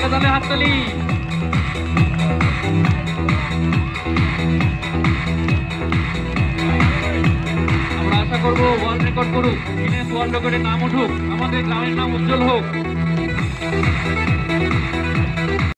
তালে তালে হাততালি। আমরা আশা করব ওয়ার্ল্ড রেকর্ড করুক গিনেস ওয়ার্ল্ড রেকর্ডের নাম উঠুক, আমাদের গ্রামের নাম উজ্জ্বল হোক।